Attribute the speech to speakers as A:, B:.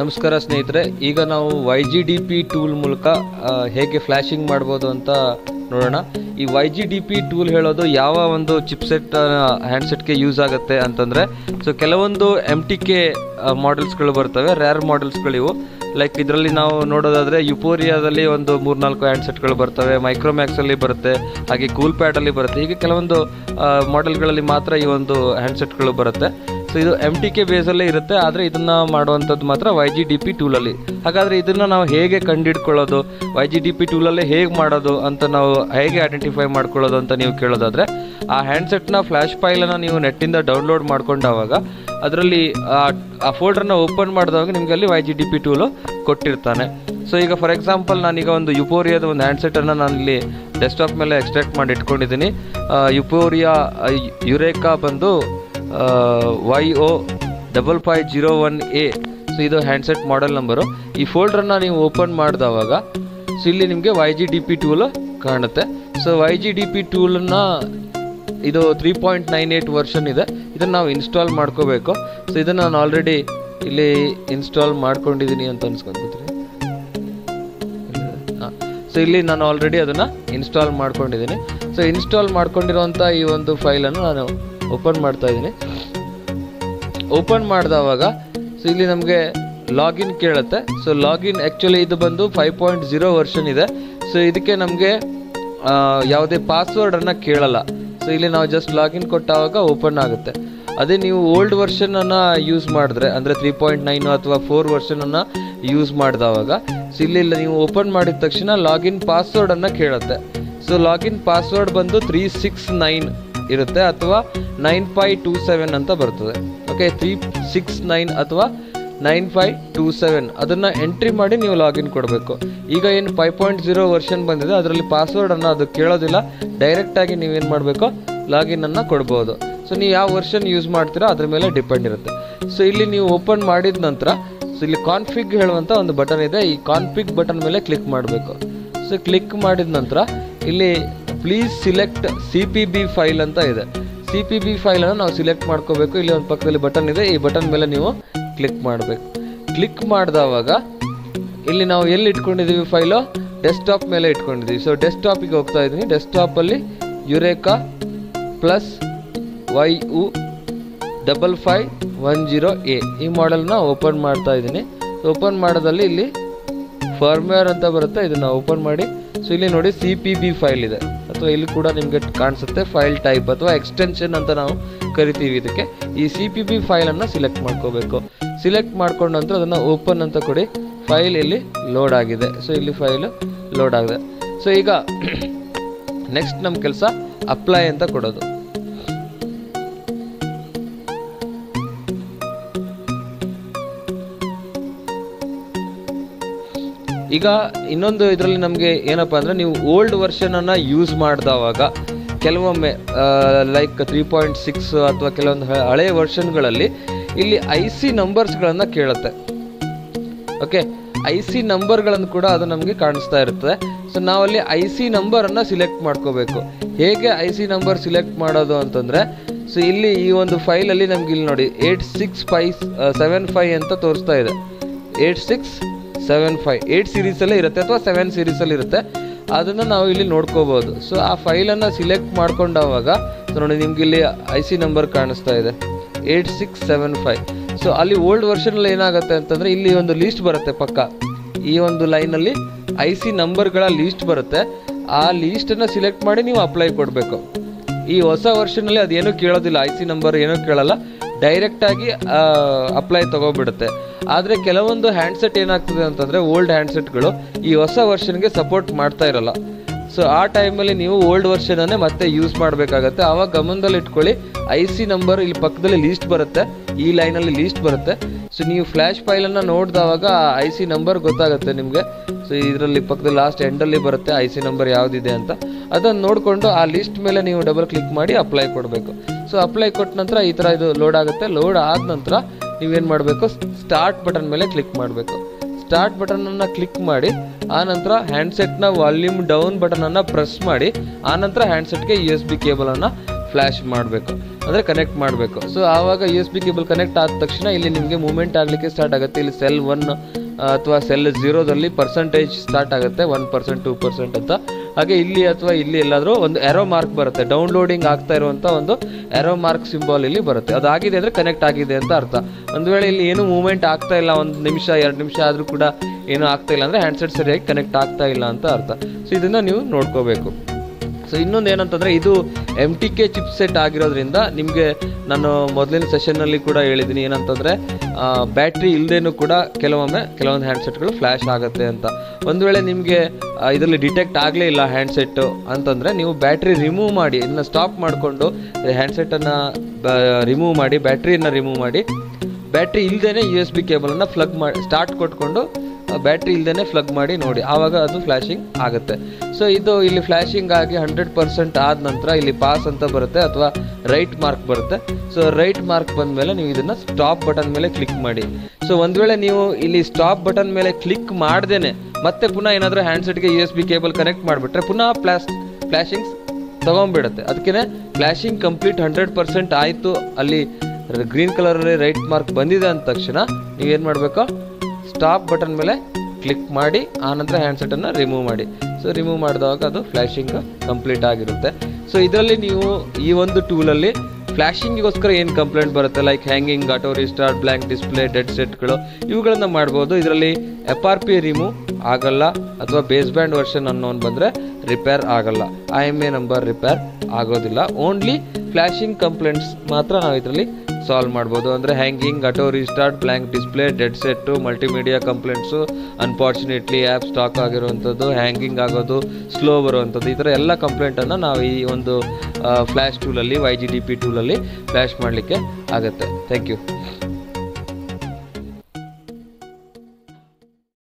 A: ನಮಸ್ಕಾರ ಸ್ನೇಹಿತರೆ, ಈಗ ನಾವು Y G D P tool ಮೂಲಕ ಹೇಗೆ ಫ್ಲ್ಯಾಶಿಂಗ್ ಮಾಡ್ಬೋದು ಅಂತ ನೋಡೋಣ. ಈ Y G D P tool ಹೇಳೋದು ಯಾವ ಒಂದು ಚಿಪ್ಸೆಟ್ ಹ್ಯಾಂಡ್ಸೆಟ್ಗೆ ಯೂಸ್ ಆಗುತ್ತೆ ಅಂತಂದರೆ ಸೊ ಕೆಲವೊಂದು ಎಂ ಟಿ ಕೆ ಮಾಡೆಲ್ಸ್ಗಳು ಬರ್ತವೆ ರ್ಯಾರ್ ಮಾಡೆಲ್ಸ್ಗಳು ಇವು. ಲೈಕ್ ಇದರಲ್ಲಿ ನಾವು ನೋಡೋದಾದರೆ ಯುಪೋರಿಯಾದಲ್ಲಿ ಒಂದು ಮೂರ್ನಾಲ್ಕು ಹ್ಯಾಂಡ್ಸೆಟ್ಗಳು ಬರ್ತವೆ ಮೈಕ್ರೋಮ್ಯಾಕ್ಸಲ್ಲಿ ಬರುತ್ತೆ, ಹಾಗೆ ಕೂಲ್ ಪ್ಯಾಡಲ್ಲಿ ಬರುತ್ತೆ. ಹೀಗೆ ಕೆಲವೊಂದು ಮಾಡೆಲ್ಗಳಲ್ಲಿ ಮಾತ್ರ ಈ ಒಂದು ಹ್ಯಾಂಡ್ಸೆಟ್ಗಳು ಬರುತ್ತೆ. ಸೊ ಇದು ಎಂ ಟಿ ಕೆ ಬೇಸಲ್ಲೇ ಇರುತ್ತೆ. ಆದರೆ ಇದನ್ನ ಮಾಡುವಂಥದ್ದು ಮಾತ್ರ ವೈ ಜಿ ಡಿ ಪಿ ಟೂಲಲ್ಲಿ ಹಾಗಾದರೆ ಇದನ್ನು ನಾವು ಹೇಗೆ ಕಂಡಿಡ್ಕೊಳ್ಳೋದು? ವೈ ಜಿ ಡಿ ಪಿ ಟೂಲಲ್ಲೇ ಹೇಗೆ ಮಾಡೋದು ಅಂತ ನಾವು ಹೇಗೆ ಐಡೆಂಟಿಫೈ ಮಾಡ್ಕೊಳ್ಳೋದು ಅಂತ ನೀವು ಕೇಳೋದಾದರೆ, ಆ ಹ್ಯಾಂಡ್ಸೆಟ್ನ ಫ್ಲ್ಯಾಶ್ ಫೈಲನ್ನು ನೀವು ನೆಟ್ಟಿಂದ ಡೌನ್ಲೋಡ್ ಮಾಡ್ಕೊಂಡಾಗ ಅದರಲ್ಲಿ ಆ ಫೋಲ್ಡರ್ನ ಓಪನ್ ಮಾಡಿದಾಗ ನಿಮಗೆ ಅಲ್ಲಿ Y G D P tool ಕೊಟ್ಟಿರ್ತಾನೆ. ಸೊ ಈಗ ಫಾರ್ ಎಕ್ಸಾಂಪಲ್ ನಾನೀಗ ಒಂದು ಯುಪೋರಿಯಾದ ಒಂದು ಹ್ಯಾಂಡ್ಸೆಟನ್ನು ನಾನು ಇಲ್ಲಿ ಡೆಸ್ಕ್ಟಾಪ್ ಮೇಲೆ ಎಕ್ಸ್ಟ್ರಾಕ್ಟ್ ಮಾಡಿ ಇಟ್ಕೊಂಡಿದ್ದೀನಿ ಯುಪೋರಿಯಾ ಯುರೇಕಾ ಬಂದು Y O double five zero one A so ಇದು ಹ್ಯಾಂಡ್ಸೆಟ್ ಮಾಡೆಲ್ ನಂಬರು ಈ ಫೋಲ್ಡ್ರನ್ನ ನೀವು ಓಪನ್ ಮಾಡಿದವಾಗ ಸೊ ಇಲ್ಲಿ ನಿಮಗೆ Y G D P tool ಕಾಣುತ್ತೆ. So Y G D P ಟೂಲನ್ನ ಇದು three point nine eight version ಇದೆ. ಇದನ್ನು ನಾವು ಇನ್ಸ್ಟಾಲ್ ಮಾಡ್ಕೋಬೇಕು. ಸೊ ಇದನ್ನು ನಾನು ಆಲ್ರೆಡಿ ಇಲ್ಲಿ ಇನ್ಸ್ಟಾಲ್ ಮಾಡ್ಕೊಂಡಿದ್ದೀನಿ ಅಂತ ಅನ್ಸ್ಕೊಂಡ್ಬಿಟ್ರಿ. ಸೊ ಇಲ್ಲಿ ನಾನು ಆಲ್ರೆಡಿ ಅದನ್ನು ಇನ್ಸ್ಟಾಲ್ ಮಾಡ್ಕೊಂಡಿದ್ದೀನಿ ಸೊ ಇನ್ಸ್ಟಾಲ್ ಮಾಡ್ಕೊಂಡಿರುವಂಥ ಈ ಒಂದು ಫೈಲನ್ನು ನಾನು ಓಪನ್ ಮಾಡ್ತಾ ಇದ್ದೀನಿ. ಓಪನ್ ಮಾಡಿದವಾಗ ಸೊ ಇಲ್ಲಿ ನಮಗೆ ಲಾಗಿನ್ ಕೇಳುತ್ತೆ. ಸೊ ಲಾಗಿನ್ ಆ್ಯಕ್ಚುಲಿ ಇದು ಬಂದು ಫೈವ್ ಪಾಯಿಂಟ್ ಜೀರೋ ವರ್ಷನ್ ಇದೆ. ಸೊ ಇದಕ್ಕೆ ನಮಗೆ ಯಾವುದೇ ಪಾಸ್ವರ್ಡನ್ನು ಕೇಳಲ್ಲ. ಸೊ ಇಲ್ಲಿ ನಾವು ಜಸ್ಟ್ ಲಾಗಿನ್ ಕೊಟ್ಟಾಗ ಓಪನ್ ಆಗುತ್ತೆ. ಅದೇ ನೀವು ಓಲ್ಡ್ ವರ್ಷನನ್ನು ಯೂಸ್ ಮಾಡಿದ್ರೆ, ಅಂದರೆ ತ್ರೀ ಪಾಯಿಂಟ್ ನೈನು ಅಥವಾ ಫೋರ್ ವರ್ಷನನ್ನು ಯೂಸ್ ಮಾಡಿದವಾಗ ಸೊ ಇಲ್ಲಿ ನೀವು ಓಪನ್ ಮಾಡಿದ ತಕ್ಷಣ ಲಾಗಿನ್ ಪಾಸ್ವರ್ಡನ್ನು ಕೇಳುತ್ತೆ. ಸೊ ಲಾಗಿನ್ ಪಾಸ್ವರ್ಡ್ ಬಂದು ತ್ರೀ ಸಿಕ್ಸ್ ನೈನ್ ಇರುತ್ತೆ ಅಥವಾ ನೈನ್ ಫೈ ಟೂ ಸೆವೆನ್ ಅಂತ ಬರ್ತದೆ. ಓಕೆ ತ್ರೀ ಸಿಕ್ಸ್ ನೈನ್ ಅಥವಾ ನೈನ್ ಫೈ ಟೂ ಸೆವೆನ್. ಅದನ್ನು ಎಂಟ್ರಿ ಮಾಡಿ ನೀವು ಲಾಗಿನ್ ಕೊಡಬೇಕು. ಈಗ ಏನು ಫೈವ್ ಪಾಯಿಂಟ್ ಜೀರೋ ವರ್ಷನ್ ಬಂದಿದೆ, ಅದರಲ್ಲಿ ಪಾಸ್ವರ್ಡನ್ನು ಅದು ಕೇಳೋದಿಲ್ಲ. ಡೈರೆಕ್ಟಾಗಿ ನೀವೇನು ಮಾಡಬೇಕು? ಲಾಗಿನನ್ನು ಕೊಡ್ಬೋದು. ಸೊ ನೀವು ಯಾವ ವರ್ಷನ್ ಯೂಸ್ ಮಾಡ್ತೀರೋ ಅದ್ರ ಮೇಲೆ ಡಿಪೆಂಡ್ ಇರುತ್ತೆ. ಸೊ ಇಲ್ಲಿ ನೀವು ಓಪನ್ ಮಾಡಿದ ನಂತರ ಸೊ ಇಲ್ಲಿ ಕಾನ್ಫಿಗ್ ಹೇಳುವಂಥ ಒಂದು ಬಟನ್ ಇದೆ. ಈ ಕಾನ್ಫಿಗ್ ಬಟನ್ ಮೇಲೆ ಕ್ಲಿಕ್ ಮಾಡಬೇಕು. ಸೊ ಕ್ಲಿಕ್ ಮಾಡಿದ ನಂತರ, ಇಲ್ಲಿ please select C P B file ಅಂತ ಇದೆ. ಸಿ ಪಿ ಬಿ ಫೈಲನ್ನು ನಾವು ಸಿಲೆಕ್ಟ್ ಮಾಡ್ಕೋಬೇಕು. ಇಲ್ಲಿ ಒಂದು ಪಕ್ಕದಲ್ಲಿ ಬಟನ್ ಇದೆ. ಈ ಬಟನ್ ಮೇಲೆ ನೀವು ಕ್ಲಿಕ್ ಮಾಡಬೇಕು. ಕ್ಲಿಕ್ ಮಾಡಿದವಾಗ ಇಲ್ಲಿ ನಾವು ಎಲ್ಲಿ ಇಟ್ಕೊಂಡಿದ್ದೀವಿ ಫೈಲು ಡೆಸ್ಕ್ಟಾಪ್ ಮೇಲೆ ಇಟ್ಕೊಂಡಿದ್ದೀವಿ. ಸೊ ಡೆಸ್ಕ್ಟಾಪಿಗೆ ಹೋಗ್ತಾ ಇದ್ದೀನಿ. ಡೆಸ್ಕ್ಟಾಪಲ್ಲಿ Yureka plus Y U double five one zero A ಈ ಮಾಡೆಲ್ನ ಓಪನ್ ಮಾಡ್ತಾ ಇದ್ದೀನಿ. ಓಪನ್ ಮಾಡೋದಲ್ಲಿ ಇಲ್ಲಿ ಫರ್ಮ್ವೇರ್ ಅಂತ ಬರುತ್ತೆ. ಇದನ್ನು ಓಪನ್ ಮಾಡಿ. ಸೊ ಇಲ್ಲಿ ನೋಡಿ ಸಿ ಪಿ ಬಿ ಫೈಲ್ ಇದೆ. ಅಥವಾ ಇಲ್ಲಿ ಕೂಡ ನಿಮಗೆ ಕಾಣಿಸುತ್ತೆ ಫೈಲ್ ಟೈಪ್ ಅಥವಾ ಎಕ್ಸ್ಟೆನ್ಷನ್ ಅಂತ ನಾವು ಕರಿತೀವಿ ಇದಕ್ಕೆ. ಈ ಸಿ ಪಿ ಬಿ ಫೈಲನ್ನು ಸಿಲೆಕ್ಟ್ ಮಾಡ್ಕೋಬೇಕು. ಸಿಲೆಕ್ಟ್ ಮಾಡ್ಕೊಂಡ ನಂತರ ಅದನ್ನು ಓಪನ್ ಅಂತ ಕೊಡಿ. ಫೈಲ್ ಇಲ್ಲಿ ಲೋಡ್ ಆಗಿದೆ. ಸೊ ಇಲ್ಲಿ ಫೈಲ್ ಲೋಡ್ ಆಗಿದೆ. ಸೊ ಈಗ ನೆಕ್ಸ್ಟ್ ನಮ್ಮ ಕೆಲಸ ಅಪ್ಲೈ ಅಂತ ಕೊಡೋದು. ಈಗ ಇನ್ನೊಂದು ಇದರಲ್ಲಿ ನಮಗೆ ಏನಪ್ಪ ಅಂದರೆ ನೀವು ಓಲ್ಡ್ ವರ್ಷನನ್ನು ಯೂಸ್ ಮಾಡಿದವಾಗ ಕೆಲವೊಮ್ಮೆ ಲೈಕ್ ತ್ರೀ ಪಾಯಿಂಟ್ ಸಿಕ್ಸ್ ಅಥವಾ ಕೆಲವೊಂದು ಹಳೆಯ ವರ್ಷನ್ಗಳಲ್ಲಿ ಇಲ್ಲಿ ಐ ಸಿ ನಂಬರ್ಸ್ಗಳನ್ನು ಕೇಳುತ್ತೆ. ಓಕೆ ಐ ಸಿ ನಂಬರ್ಗಳನ್ನು ಕೂಡ ಅದು ನಮಗೆ ಕಾಣಿಸ್ತಾ ಇರ್ತದೆ. ಸೊ ನಾವಲ್ಲಿ ಐ ಸಿ ನಂಬರನ್ನು ಸಿಲೆಕ್ಟ್ ಮಾಡ್ಕೋಬೇಕು. ಹೇಗೆ ಐ ಸಿ ನಂಬರ್ ಸಿಲೆಕ್ಟ್ ಮಾಡೋದು ಅಂತಂದರೆ ಸೊ ಇಲ್ಲಿ ಈ ಒಂದು ಫೈಲಲ್ಲಿ ನಮ್ಗೆ ಇಲ್ಲಿ ನೋಡಿ eight six five seven five ಅಂತ ತೋರಿಸ್ತಾ ಇದೆ. Eight six seven five eight ಸೀರೀಸಲ್ಲೇ ಇರುತ್ತೆ ಅಥವಾ ಸೆವೆನ್ ಸೀರೀಸಲ್ಲಿ ಇರುತ್ತೆ. ಅದನ್ನು ನಾವು ಇಲ್ಲಿ ನೋಡ್ಕೋಬೋದು. ಸೊ ಆ ಫೈಲನ್ನು ಸಿಲೆಕ್ಟ್ ಮಾಡ್ಕೊಂಡಾಗ ಸೊ ನೋಡಿ ನಿಮ್ಗೆ ಇಲ್ಲಿ ಐ ಸಿ ನಂಬರ್ ಕಾಣಿಸ್ತಾ ಇದೆ. Eight six seven five so ಅಲ್ಲಿ ಓಲ್ಡ್ ವರ್ಷನಲ್ಲಿ ಏನಾಗುತ್ತೆ ಅಂತಂದರೆ ಇಲ್ಲಿ ಒಂದು ಲೀಸ್ಟ್ ಬರುತ್ತೆ ಪಕ್ಕ. ಈ ಒಂದು ಲೈನಲ್ಲಿ ಐ ಸಿ ನಂಬರ್ಗಳ ಲೀಸ್ಟ್ ಬರುತ್ತೆ. ಆ ಲೀಸ್ಟನ್ನು ಸಿಲೆಕ್ಟ್ ಮಾಡಿ ನೀವು ಅಪ್ಲೈ ಕೊಡಬೇಕು. ಈ ಹೊಸ ವರ್ಷನಲ್ಲಿ ಅದೇನು ಕೇಳೋದಿಲ್ಲ. ಐ ಸಿ ನಂಬರ್ ಏನೂ ಕೇಳಲ್ಲ. ಡೈರೆಕ್ಟಾಗಿ ಅಪ್ಲೈ ತಗೋಬಿಡುತ್ತೆ. ಆದರೆ ಕೆಲವೊಂದು ಹ್ಯಾಂಡ್ಸೆಟ್ ಏನಾಗ್ತದೆ ಅಂತಂದರೆ ಓಲ್ಡ್ ಹ್ಯಾಂಡ್ಸೆಟ್ಗಳು ಈ ಹೊಸ ವರ್ಷನ್ಗೆ ಸಪೋರ್ಟ್ ಮಾಡ್ತಾ ಇರಲ್ಲ. ಸೊ ಆ ಟೈಮಲ್ಲಿ ನೀವು ಓಲ್ಡ್ ವರ್ಷನನ್ನೇ ಮತ್ತೆ ಯೂಸ್ ಮಾಡಬೇಕಾಗತ್ತೆ. ಆವಾಗ ಗಮನದಲ್ಲಿ ಇಟ್ಕೊಳ್ಳಿ ಐ ಸಿ ನಂಬರ್ ಇಲ್ಲಿ ಪಕ್ಕದಲ್ಲಿ ಲೀಸ್ಟ್ ಬರುತ್ತೆ. ಈ ಲೈನಲ್ಲಿ ಲೀಸ್ಟ್ ಬರುತ್ತೆ. ಸೊ ನೀವು ಫ್ಲ್ಯಾಶ್ ಫೈಲನ್ನು ನೋಡಿದವಾಗ ಐ ಸಿ ನಂಬರ್ ಗೊತ್ತಾಗುತ್ತೆ ನಿಮಗೆ. ಸೊ ಇದರಲ್ಲಿ ಪಕ್ಕದಲ್ಲಿ ಲಾಸ್ಟ್ ಎಂಡಲ್ಲಿ ಬರುತ್ತೆ ಐ ಸಿ ನಂಬರ್ ಯಾವುದಿದೆ ಅಂತ. ಅದನ್ನು ನೋಡಿಕೊಂಡು ಆ ಲಿಸ್ಟ್ ಮೇಲೆ ನೀವು ಡಬಲ್ ಕ್ಲಿಕ್ ಮಾಡಿ ಅಪ್ಲೈ ಕೊಡಬೇಕು. ಸೊ ಅಪ್ಲೈ ಕೊಟ್ಟ ನಂತರ ಈ ಥರ ಇದು ಲೋಡ್ ಆಗುತ್ತೆ. ಲೋಡ್ ಆದ ನಂತರ ನೀವೇನು ಮಾಡಬೇಕು? ಸ್ಟಾರ್ಟ್ ಬಟನ್ ಮೇಲೆ ಕ್ಲಿಕ್ ಮಾಡಬೇಕು. ಸ್ಟಾರ್ಟ್ ಬಟನನ್ನು ಕ್ಲಿಕ್ ಮಾಡಿ, ಆ ನಂತರ ಹ್ಯಾಂಡ್ಸೆಟ್ನ ವಾಲ್ಯೂಮ್ ಡೌನ್ ಬಟನನ್ನು ಪ್ರೆಸ್ ಮಾಡಿ, ಆ ನಂತರ ಹ್ಯಾಂಡ್ಸೆಟ್ಗೆ ಯು ಎಸ್ ಬಿ ಕೇಬಲನ್ನು ಫ್ಲ್ಯಾಶ್ ಮಾಡಬೇಕು. ಅಂದರೆ ಕನೆಕ್ಟ್ ಮಾಡಬೇಕು. ಸೊ ಆವಾಗ U S B cable connect ಆದ ತಕ್ಷಣ ಇಲ್ಲಿ ನಿಮಗೆ ಮೂಮೆಂಟ್ ಆಗಲಿಕ್ಕೆ ಸ್ಟಾರ್ಟ್ ಆಗುತ್ತೆ. ಇಲ್ಲಿ ಸೆಲ್ ಒನ್ ಅಥವಾ ಸೆಲ್ ಝೀರೋದಲ್ಲಿ ಪರ್ಸೆಂಟೇಜ್ ಸ್ಟಾರ್ಟ್ ಆಗುತ್ತೆ ಒನ್ ಪರ್ಸೆಂಟ್ ಟೂ ಪರ್ಸೆಂಟ್ ಅಂತ. ಹಾಗೆ ಇಲ್ಲಿ ಅಥವಾ ಇಲ್ಲಿ ಎಲ್ಲಾದರೂ ಒಂದು ಎರೋ ಮಾರ್ಕ್ ಬರುತ್ತೆ. ಡೌನ್ಲೋಡಿಂಗ್ ಆಗ್ತಾ ಇರುವಂಥ ಒಂದು ಎರೋ ಮಾರ್ಕ್ ಸಿಂಬಾಲ್ ಇಲ್ಲಿ ಬರುತ್ತೆ. ಅದು ಆಗಿದೆ ಅಂದರೆ ಕನೆಕ್ಟ್ ಆಗಿದೆ ಅಂತ ಅರ್ಥ. ಒಂದು ವೇಳೆ ಇಲ್ಲಿ ಏನು ಮೂವ್ಮೆಂಟ್ ಆಗ್ತಾ ಇಲ್ಲ, ಒಂದು ನಿಮಿಷ, ಎರಡು ನಿಮಿಷ ಆದರೂ ಕೂಡ ಏನೂ ಆಗ್ತಾ ಇಲ್ಲ ಅಂದರೆ ಹ್ಯಾಂಡ್ಸೆಟ್ ಸರಿಯಾಗಿ ಕನೆಕ್ಟ್ ಆಗ್ತಾ ಇಲ್ಲ ಅಂತ ಅರ್ಥ. ಸೊ ಇದನ್ನು ನೀವು ನೋಡ್ಕೋಬೇಕು. ಸೊ ಇನ್ನೊಂದು ಏನಂತಂದರೆ ಇದು M T K chipset ಆಗಿರೋದ್ರಿಂದ ನಿಮಗೆ ನಾನು ಮೊದಲಿನ ಸೆಷನ್ನಲ್ಲಿ ಕೂಡ ಹೇಳಿದ್ದೀನಿ ಏನಂತಂದರೆ ಬ್ಯಾಟ್ರಿ ಇಲ್ಲದೇನೂ ಕೂಡ ಕೆಲವೊಮ್ಮೆ ಕೆಲವೊಂದು ಹ್ಯಾಂಡ್ಸೆಟ್ಗಳು ಫ್ಲ್ಯಾಶ್ ಆಗುತ್ತೆ ಅಂತ. ಒಂದು ವೇಳೆ ನಿಮಗೆ ಇದರಲ್ಲಿ ಡಿಟೆಕ್ಟ್ ಆಗಲೇ ಇಲ್ಲ ಹ್ಯಾಂಡ್ಸೆಟ್ಟು ಅಂತಂದರೆ ನೀವು ಬ್ಯಾಟ್ರಿ ರಿಮೂವ್ ಮಾಡಿ ಇದನ್ನ ಸ್ಟಾಪ್ ಮಾಡಿಕೊಂಡು ಹ್ಯಾಂಡ್ಸೆಟ್ಟನ್ನು ರಿಮೂವ್ ಮಾಡಿ, ಬ್ಯಾಟ್ರಿಯನ್ನು ರಿಮೂವ್ ಮಾಡಿ, ಬ್ಯಾಟ್ರಿ ಇಲ್ಲದೇ ಯು ಎಸ್ ಬಿ ಕೇಬಲನ್ನು ಪ್ಲಗ್ ಮಾಡಿ ಸ್ಟಾರ್ಟ್ ಕೊಟ್ಕೊಂಡು ಬ್ಯಾಟ್ರಿ ಇಲ್ಲದೇ ಪ್ಲಗ್ ಮಾಡಿ ನೋಡಿ, ಆವಾಗ ಅದು ಫ್ಲ್ಯಾಶಿಂಗ್ ಆಗುತ್ತೆ. ಸೊ ಇದು ಇಲ್ಲಿ ಫ್ಲ್ಯಾಶಿಂಗ್ ಆಗಿ ಹಂಡ್ರೆಡ್ ಪರ್ಸೆಂಟ್ ಆದ ನಂತರ ಇಲ್ಲಿ ಪಾಸ್ ಅಂತ ಬರುತ್ತೆ ಅಥವಾ ರೈಟ್ ಮಾರ್ಕ್ ಬರುತ್ತೆ. ಸೊ ರೈಟ್ ಮಾರ್ಕ್ ಬಂದ ಮೇಲೆ ನೀವು ಇದನ್ನು ಸ್ಟಾಪ್ ಬಟನ್ ಮೇಲೆ ಕ್ಲಿಕ್ ಮಾಡಿ. ಸೊ ಒಂದು ವೇಳೆ ನೀವು ಇಲ್ಲಿ ಸ್ಟಾಪ್ ಬಟನ್ ಮೇಲೆ ಕ್ಲಿಕ್ ಮಾಡ್ದೇನೆ, ಮತ್ತೆ ಪುನಃ ಏನಾದರೂ ಹ್ಯಾಂಡ್ಸೆಟ್ಗೆ U S B cable connect ಮಾಡಿಬಿಟ್ರೆ ಪುನಃ ಪ್ಲಾಸ್ ಫ್ಲ್ಯಾಶಿಂಗ್ಸ್ ತೊಗೊಂಬಿಡುತ್ತೆ ಅದಕ್ಕೆ ಫ್ಲ್ಯಾಶಿಂಗ್ ಕಂಪ್ಲೀಟ್ ಹಂಡ್ರೆಡ್ ಪರ್ಸೆಂಟ್ ಆಯಿತು. ಅಲ್ಲಿ ಗ್ರೀನ್ ಕಲರಲ್ಲಿ ರೈಟ್ ಮಾರ್ಕ್ ಬಂದಿದೆ ಅಂದ ತಕ್ಷಣ ನೀವೇನು ಮಾಡಬೇಕು? ಸ್ಟಾಪ್ ಬಟನ್ ಮೇಲೆ ಕ್ಲಿಕ್ ಮಾಡಿ ಆನಂತರ ಹ್ಯಾಂಡ್ಸೆಟನ್ನು ರಿಮೂವ್ ಮಾಡಿ. ಸೊ ರಿಮೂವ್ ಮಾಡಿದಾಗ ಅದು ಫ್ಲ್ಯಾಶಿಂಗ್ ಕಂಪ್ಲೀಟ್ ಆಗಿರುತ್ತೆ. ಸೊ ಇದರಲ್ಲಿ ನೀವು ಈ ಒಂದು ಟೂಲಲ್ಲಿ ಫ್ಲ್ಯಾಶಿಂಗಿಗೋಸ್ಕರ ಏನು ಕಂಪ್ಲೇಂಟ್ ಬರುತ್ತೆ? Like hanging auto restart blank display dead ಸೆಟ್ಗಳು ಇವುಗಳನ್ನು ಮಾಡ್ಬೋದು. ಇದರಲ್ಲಿ ಎಫ್ ಆರ್ ಪಿ ರಿಮೂವ್ ಆಗಲ್ಲ, ಅಥವಾ ಬೇಸ್ ಬ್ಯಾಂಡ್ ವರ್ಷನ್ ಅನ್ನೋನ್ ಬಂದರೆ ರಿಪೇರ್ ಆಗಲ್ಲ. I M A number repair ಆಗೋದಿಲ್ಲ. ಓನ್ಲಿ ಫ್ಲ್ಯಾಶಿಂಗ್ ಕಂಪ್ಲೇಂಟ್ಸ್ ಮಾತ್ರ ನಾವು ಇದರಲ್ಲಿ ಸಾಲ್ವ್ ಮಾಡ್ಬೋದು. ಅಂದರೆ hanging auto restart blank display dead set multimedia complaints unfortunately app stuck ಆಗಿರುವಂಥದ್ದು ಹ್ಯಾಂಗಿಂಗ್ ಆಗೋದು ಸ್ಲೋ ಬರುವಂಥದ್ದು, ಈ ಥರ ಎಲ್ಲ ಕಂಪ್ಲೇಂಟನ್ನು ನಾವು ಈ ಒಂದು ಫ್ಲ್ಯಾಶ್ ಟೂಲಲ್ಲಿ ವೈ ಜಿ ಡಿ ಪಿ ಟೂಲಲ್ಲಿ ಫ್ಲ್ಯಾಶ್ ಮಾಡಲಿಕ್ಕೆ ಆಗುತ್ತೆ. Thank you